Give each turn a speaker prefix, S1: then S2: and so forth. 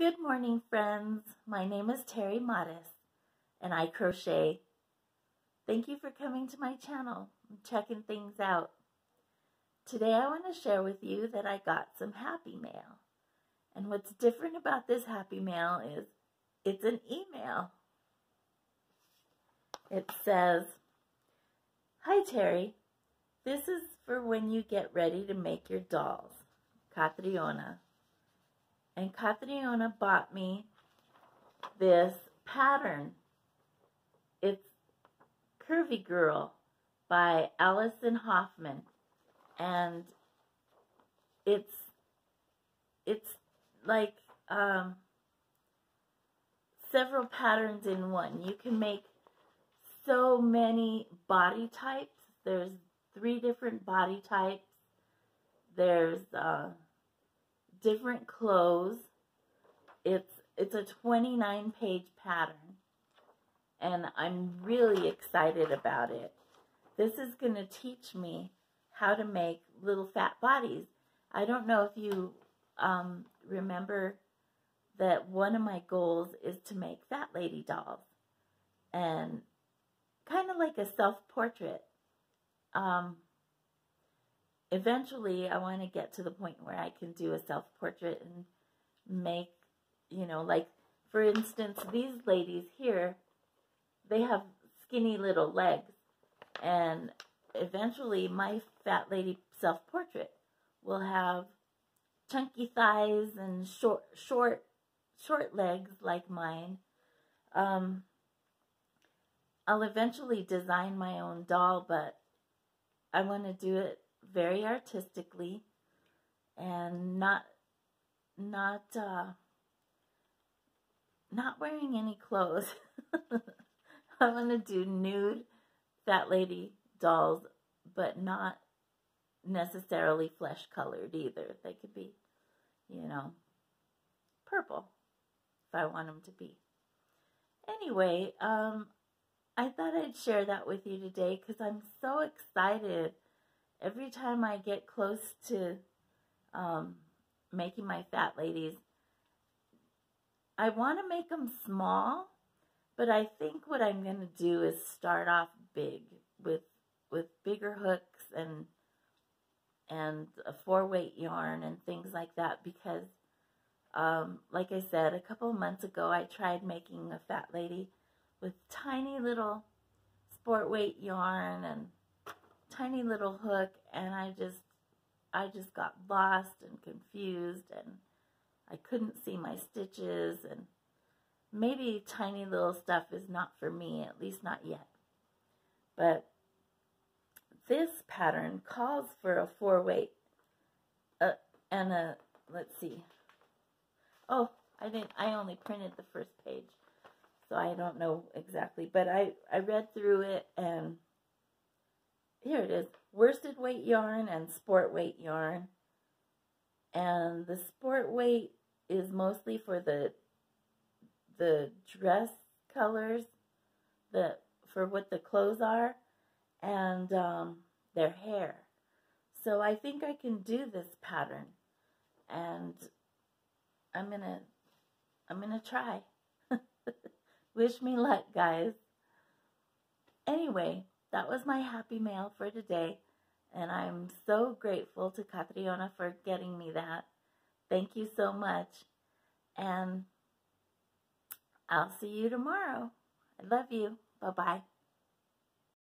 S1: Good morning, friends. My name is Terri Mares, and I crochet. Thank you for coming to my channel and checking things out. Today I want to share with you that I got some Happy Mail. And what's different about this Happy Mail is it's an email. It says, Hi Terri, this is for when you get ready to make your dolls. Catriona and Catriona bought me this pattern. It's Curvy Girl by Allison Hoffman. And it's it's like um, several patterns in one. You can make so many body types. There's three different body types. There's uh, different clothes. It's it's a 29 page pattern and I'm really excited about it. This is going to teach me how to make little fat bodies. I don't know if you um, remember that one of my goals is to make fat lady dolls and kind of like a self-portrait. Um, eventually I want to get to the point where I can do a self-portrait and make, you know, like, for instance, these ladies here, they have skinny little legs. And eventually my fat lady self-portrait will have chunky thighs and short, short, short legs like mine. Um, I'll eventually design my own doll, but I want to do it very artistically and not not uh, not wearing any clothes. I'm gonna do nude fat lady dolls, but not necessarily flesh colored either. They could be, you know, purple if I want them to be. Anyway, um, I thought I'd share that with you today because I'm so excited every time I get close to um, making my fat ladies, I want to make them small, but I think what I'm going to do is start off big with with bigger hooks and and a four weight yarn and things like that because um, like I said, a couple months ago I tried making a fat lady with tiny little sport weight yarn and tiny little hook and I just I just got lost and confused and I couldn't see my stitches and maybe tiny little stuff is not for me, at least not yet. But this pattern calls for a four weight uh, and a, let's see. Oh, I didn't, I only printed the first page, so I don't know exactly, but I, I read through it and here it is, worsted weight yarn and sport weight yarn. And the sport weight is mostly for the the dress colors, the for what the clothes are, and um, their hair. So I think I can do this pattern, and I'm gonna I'm gonna try. Wish me luck, guys. Anyway, that was my happy mail for today. And I'm so grateful to Catriona for getting me that. Thank you so much. And I'll see you tomorrow. I love you. Bye-bye.